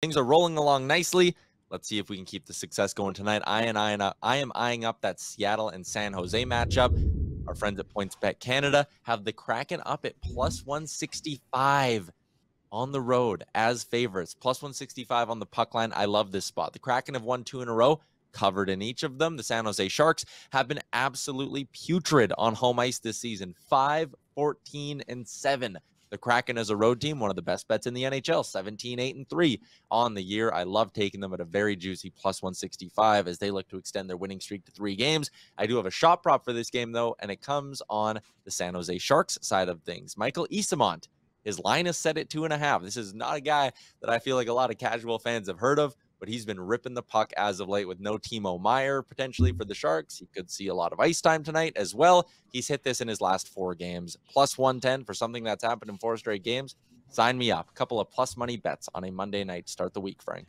things are rolling along nicely. Let's see if we can keep the success going tonight. I and I and I am eyeing up that Seattle and San Jose matchup. Our friends at PointsBet Canada have the Kraken up at plus 165 on the road as favorites. Plus 165 on the puck line. I love this spot. The Kraken have won two in a row, covered in each of them. The San Jose Sharks have been absolutely putrid on home ice this season 5, 14, and 7. The Kraken as a road team, one of the best bets in the NHL, 17, 8, and 3 on the year. I love taking them at a very juicy plus 165 as they look to extend their winning streak to three games. I do have a shot prop for this game, though, and it comes on the San Jose Sharks side of things. Michael Eyssimont his line is set at two and a half. This is not a guy that I feel like a lot of casual fans have heard of, but he's been ripping the puck as of late with no Timo Meier potentially for the Sharks. He could see a lot of ice time tonight as well. He's hit this in his last four games, plus 110 for something that's happened in four straight games. Sign me up. A couple of plus money bets on a Monday night. Start the week, Frank.